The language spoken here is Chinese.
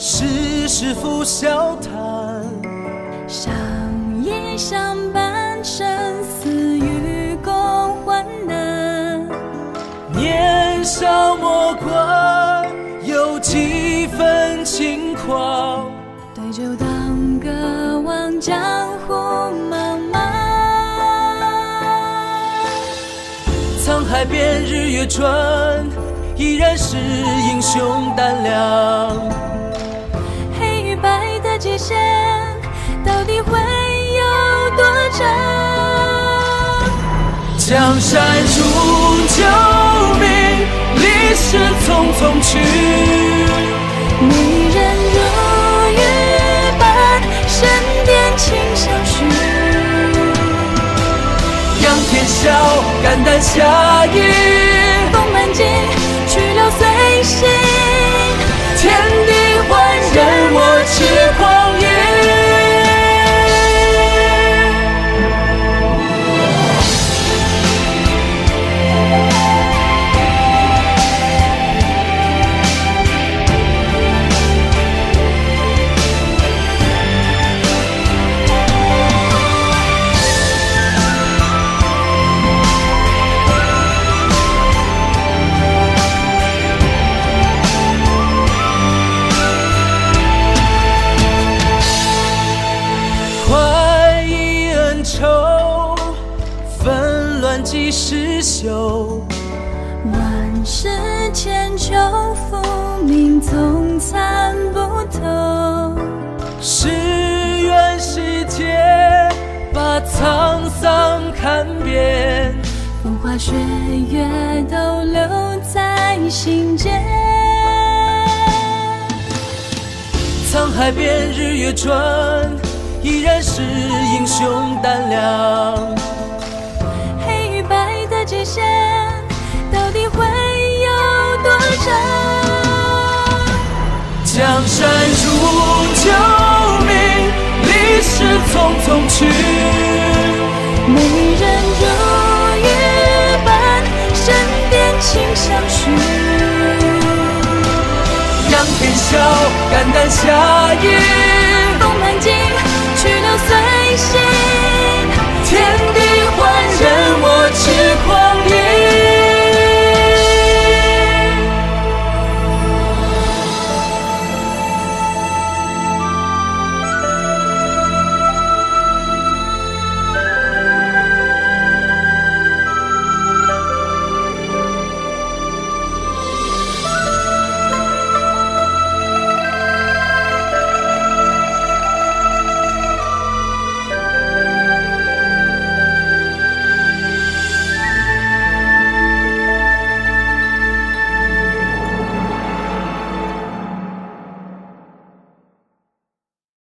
是否笑谈？相依相伴，生死与共患难。年少莫怪，有几分轻狂。对酒当歌，望江湖茫茫。沧海变，日月转，依然是英雄胆量。黑与白的界限，到底会有多长？江山如旧名，历史匆匆去。美人如玉般，身边轻相许。仰天笑，肝胆侠义，风满襟，去留随行。几时休？万世千秋，浮名总参不透。是缘是劫，把沧桑看遍。风花雪月都留在心间。沧海变，日月转，依然是英雄胆量。界限，到底会有多长？江山如旧名，历史匆匆去。美人如玉般，身边轻相许。仰天笑，肝胆侠义。